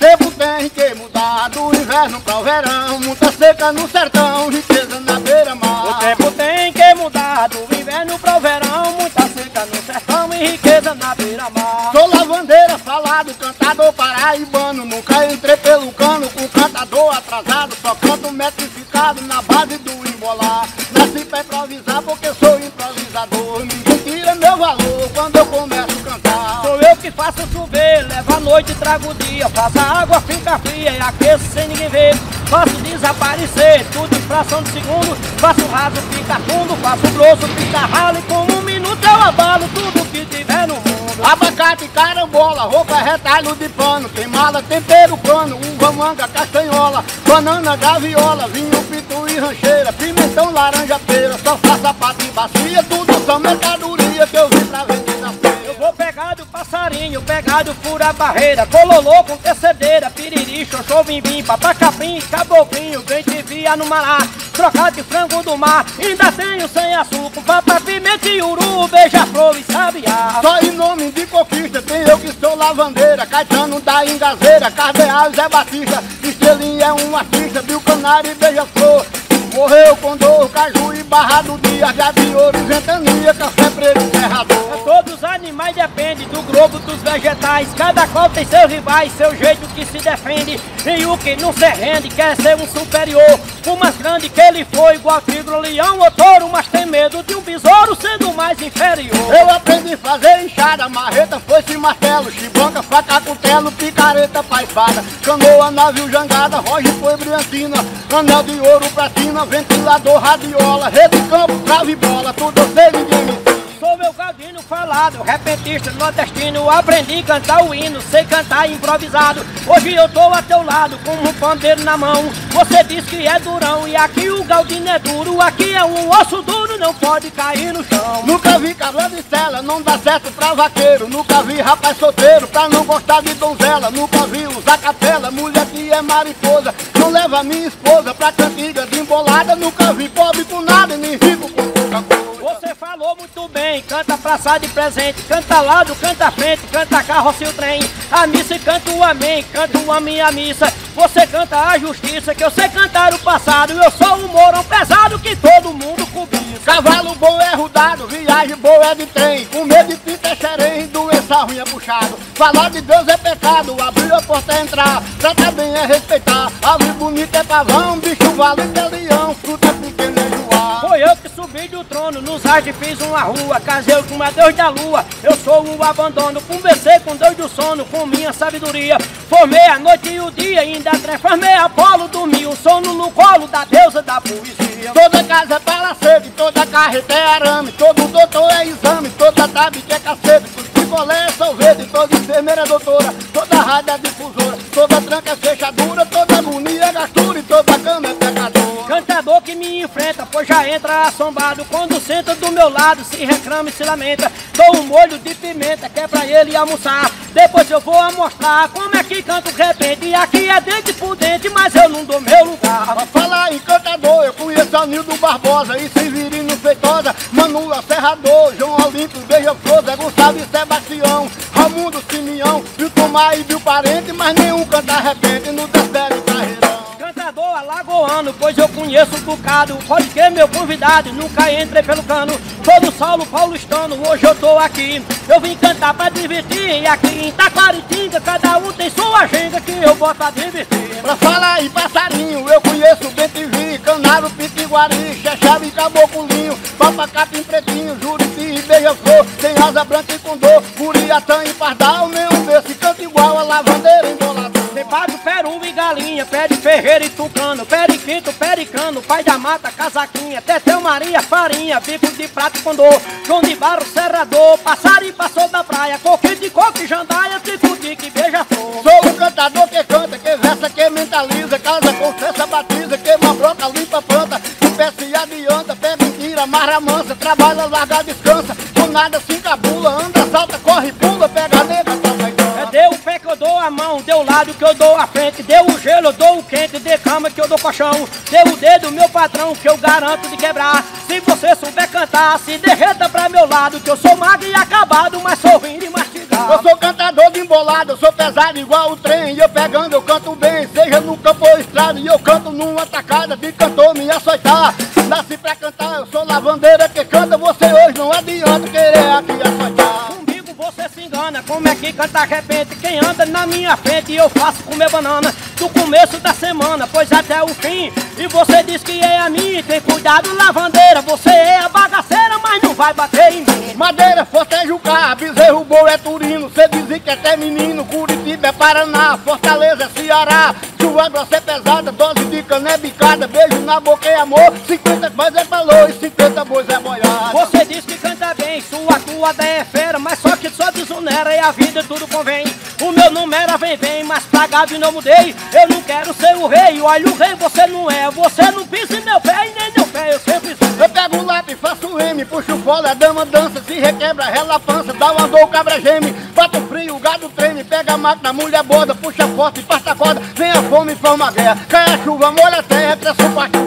tempo tem que mudar do inverno para o verão. Muita seca no sertão, riqueza na beira-mar. O tempo tem que mudar do inverno para o verão. Muita seca no sertão e riqueza na beira-mar. Sou lavandeira, falado, cantador paraibano. Nunca entrei pelo cano com cantador atrasado. Só canto metrificado na base do embolar. Nasci pra improvisar porque sou improvisador. Ninguém tira meu valor quando eu começo a cantar. Sou eu que faço chover, levo a noite trago o dia. Faço a água fica fria e aqueço sem ninguém ver. Faço desaparecer, tudo em fração de segundo. Faço raso, fica fundo, faço grosso, fica ralo. E com um minuto eu abalo tudo que tiver no mundo. Abacate, carambola, roupa, retalho de pano Tem mala, tempero, pano, uva, manga, castanhola Banana, gaviola, vinho, pitu e rancheira Pimentão, laranja, pera, sofá, sapato e bacia Tudo são mercadoria passarinho, pegar do fura barreira. Cololô com tercedeira, piriri, xoxô, bimbim Papacapim, caboclinho, vem te via no mará Trocado de frango do mar, ainda tenho sem açúcar Papa, pimenta e uru, beija-flor e sabiá. Só em nome de conquista tem eu que sou lavandeira Caetano da Engazeira, Cardeal Zé Batista Estrelinha é um artista, Bill Canário e Beija-Flor Morreu com dor, caju e barra do dia Já de ouro, ventania, café preto, serrador Todos os animais dependem do globo dos vegetais. Cada qual tem seus rivais, seu jeito que se defende. E o que não se rende quer ser um superior. O mais grande que ele foi, igual tigre, leão ou touro Mas tem medo de um besouro mais inferior. Eu aprendi a fazer enxada, marreta, foice e martelo Chibanca, faca, cutelo, picareta, paifada Canoa, navio, jangada, roja foi brilhantina Anel de ouro, platina, ventilador, radiola Rede, campo, trave e bola, tudo eu sei, ninguém me. Sou meu galdino falado, repentista nordestino Aprendi a cantar o hino, sei cantar improvisado. Hoje eu tô a teu lado com um pandeiro na mão. Você diz que é durão e aqui o galdino é duro Aqui é um osso duro, não pode cair no chão. Nunca vi cabra de cela, não dá certo pra vaqueiro. Nunca vi rapaz solteiro pra não gostar de donzela. Nunca vi usar capela, mulher que é mariposa. Não leva minha esposa pra cantiga de embolada. Nunca vi pobre com nada e nem rico com pouca coisa. Você falou muito bem, canta praça de presente. Canta lado, canta frente, canta carroça e o trem. A missa e canta o amém, canta o a missa. Você canta a justiça, que eu sei cantar o passado. Eu sou um morão pesado é de trem. Comer de pinta é xerém, doença ruim é puxado. Falar de Deus é pecado, abrir a porta é entrar. Tratar bem é respeitar, árvore bonita é pavão Bicho vale ares fiz uma rua Casei com uma Deus da lua, eu sou o abandono Conversei com Deus do sono, com minha sabedoria. Formei a noite e o dia, ainda transformei Apolo Dormi o sono no colo da deusa da poesia. Toda casa é palacete, toda carreta é arame Todo doutor é exame, toda tábica é cacete Picolé é sorvete, toda enfermeira é doutora Toda rádio é difusora, toda tranca é fechadura Toda já entra assombado Quando senta do meu lado, se reclama e se lamenta. Dou um molho de pimenta, que é pra ele almoçar. Depois eu vou mostrar como é que canto repente? Aqui é dente por dente, mas eu não dou meu lugar. Pra falar em cantador, eu conheço Anildo Barbosa E Severino Feitosa, Manula Serrador João Olímpio, Beija-Flor, Zé Gonçalves e Sebastião Raimundo Simeão, Viu Tomar e Viu Parente Mas nenhum canta repente no um bocado Pode que meu convidado, nunca entrei pelo cano. Sou do solo paulistano, hoje eu tô aqui. Eu vim cantar pra divertir E aqui em Taquaritinga, cada um tem sua agenda Que eu boto a divertir. Pra falar em passarinho, eu conheço Bentivi, Canaro, Pitiguari, Xexave, Caboclinho, Papacapim Pretinho, Juriti e Beija-Flor, tem asa branca e com dor, Curiatã e Pardal, nenhum desse canta igual a lavandeira embolador. Tem pago peru e galinha, pé de ferreira e tucano Pé de quinto, pé cano, pai da mata, casaquinha Teteu Maria, farinha, bico de prato com dor João de barro, serrador, passarinho passou da praia Coquinho de coco e jandaia, tico de que beija flor. Sou um cantador que canta, que versa, que mentaliza, casa, confessa, batiza, queima broca, limpa planta, que peça e adianta, pé mentira, marra mansa, trabalha, larga, descansa, com nada se encabula, o lado que eu dou a frente, deu o gelo, eu dou o quente, dê cama que eu dou colchão, deu o dedo, meu patrão, que eu garanto de quebrar. Se você souber cantar, se derreta pra meu lado, que eu sou magro e acabado, mas sou rindo e mastigado. Eu sou cantador de embolada, eu sou pesado igual o trem. E eu pegando, eu canto bem, seja no campo ou estrada. E eu canto numa tacada de cantor me açoitar. Nasci como é que canta repente? Quem anda na minha frente eu faço comer banana Do começo da semana, pois até o fim. E você diz que é a mim, tem cuidado lavandeira. Você é a bagaceira, mas não vai bater em mim. Madeira, Forte é Jucá, Bezerro, Bom é Turino. Cê dizia que é até menino, Curitiba é Paraná Fortaleza é Ceará, chuva grossa é pesada Dose de cana é bicada, beijo na boca é amor. 50 mais é valor e 50 bois é boiada. Você diz que canta bem, sua tua é fera Mas só desonera e a vida tudo convém. O meu número vem, vem, mas pagado e não mudei. Eu não quero ser o rei, olha o rei você não é. Você não pisa em meu pé e nem meu pé, eu sempre sou. Eu pego o lápis, faço o M, puxo fole, a dama dança Se requebra, rela a pança, dá uma dor, o cabra geme. Bato frio, o gado treme, pega a máquina, mulher borda Puxa forte, passa a corda, vem a fome, forma guerra. Cai a chuva, molha a terra, pressão parte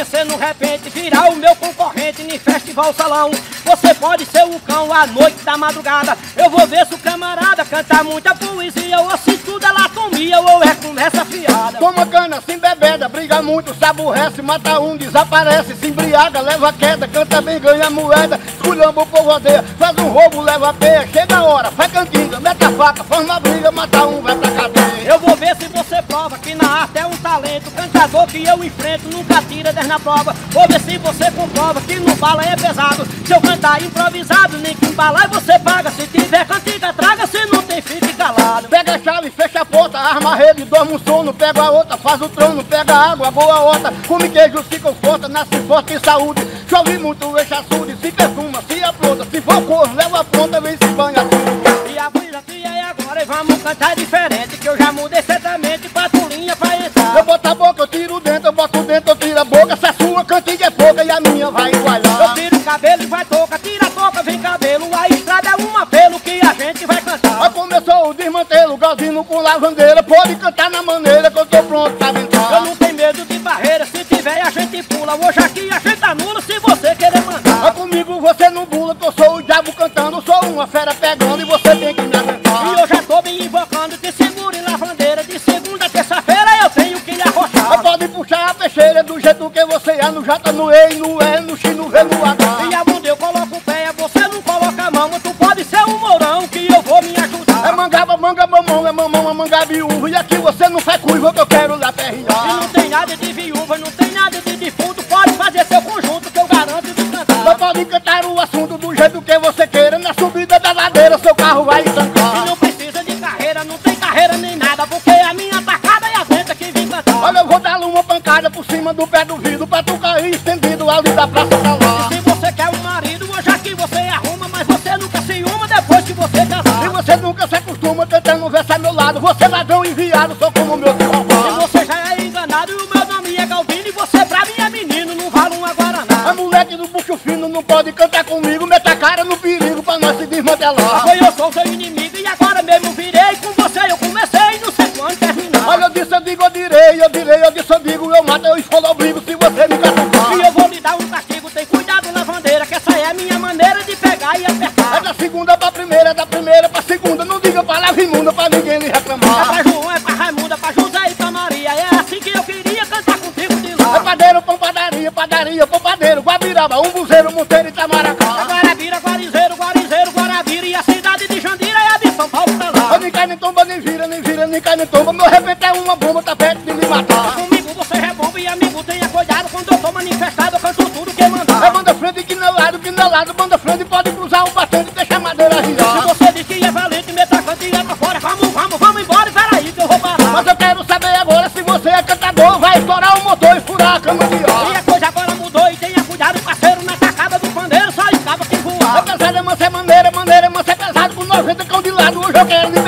vencer no repente Virar o meu concorrente em festival salão. Você pode ser o cão à noite da madrugada. Eu vou ver se o camarada canta muita poesia. Ou se tudo é latomia ou é conversa fiada Toma cana, se embebeda, briga muito, se aborrece, mata um, desaparece, se embriaga, leva queda, canta bem, ganha moeda, esculhamba o povo odeia, faz um roubo, leva peia, chega a hora, faz cantiga, mete a faca, forma briga, mata um, vai pra cadeia. Eu vou ver se você prova que na arte é um talento. Cantador que eu enfrento nunca tira 10 na prova. Vou ver se você comprova que no bala é pesado. Se eu cantar improvisado, nem que embalar você paga. Se tiver cantiga, traga, se não tem, fique Pega a chave, fecha a porta, arma a rede, dorme um sono, pega a outra, faz o trono, pega a água, boa horta, come queijo, se conforta, nasce forte em saúde, chove muito, enche açude, se perfuma, se apronta, se for corno, leva a ponta, vem se banha tudo. E a brisa que é agora e vamos cantar diferente Que eu já mudei certamente, quatro linhas pra entrar Eu boto a boca, eu tiro dentro, eu boto dentro, eu tiro a boca, se a sua cantiga é pouca e a minha vai igualar. Começou o desmantelo, galvino com lavandeira, pode cantar na maneira que eu tô pronto pra Eu entrar. não tenho medo de barreira, se tiver a gente pula Hoje aqui a gente anula se você querer mandar Mas comigo você não bula, que eu sou o diabo cantando, sou uma fera pegando e você tem que me E aguentar. eu já tô me invocando, te seguro em lavandeira De segunda a terça-feira eu tenho que lhe Mas arrochar pode puxar a peixeira do jeito que você é, no jata, no E, no E, no X, mangaba, manga, mamão, mamão, manga, viúva. E aqui você não faz curva que eu quero lá E perrear. não tem nada de viúva, não tem nada de defunto Pode fazer seu conjunto que eu garanto de cantar pode cantar o assunto do jeito que você queira. Na subida da ladeira, seu carro vai E estancar. não precisa de carreira, não tem carreira nem nada Porque a minha tacada é a venta que vem cantar Olha, eu vou dar uma pancada por cima do pé do vidro pra tu cair estendido ali da praça fino não pode cantar comigo. Meta a cara no perigo pra nós se desmantelar. Foi eu sou seu inimigo e agora mesmo virei Com você eu comecei, não sei quando terminar Olha, eu disse, eu digo, eu direi, eu direi, eu disse, eu digo, eu mato, eu esfolo, obrigo se você me E catucar. eu vou lhe dar um castigo, tem cuidado lavandeira Que essa é a minha maneira de pegar e É apertar da segunda pra primeira, é da primeira pra segunda. Não diga palavra imunda pra ninguém É reclamar. Vira, nem cai nem tomba. Meu repente é uma bomba, tá perto de me matar. Comigo você rebomba e amigo tenha cuidado Quando eu tô manifestado eu canto tudo que É mandar banda frente que não lado, que não lado, banda frente pode cruzar o batente e deixar a madeira Se riar. você diz que é valente, meta cantiga pra fora Vamos, vamos, vamos embora e peraí que eu vou parar Mas eu quero saber agora se você é cantador, vai estourar o motor e furar a cama de E ar. a coisa agora mudou e tenha cuidado parceiro Na tacada do pandeiro só escava quem A voar pesada é mansa, é maneira, maneira, mansa é pesado, com 90 cão de lado, hoje eu quero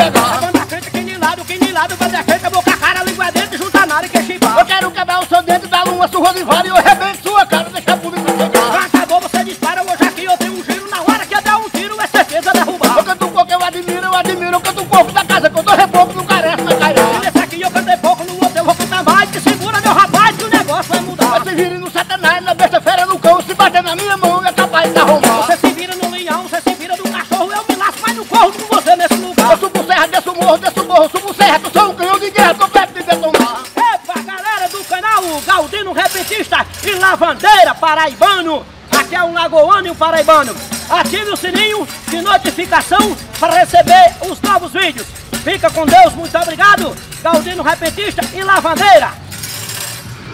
Lavandeira Paraibano. Aqui é um lagoano e um paraibano. Ative o sininho de notificação para receber os novos vídeos. Fica com Deus, muito obrigado. Galdino Repentista e Lavandeira.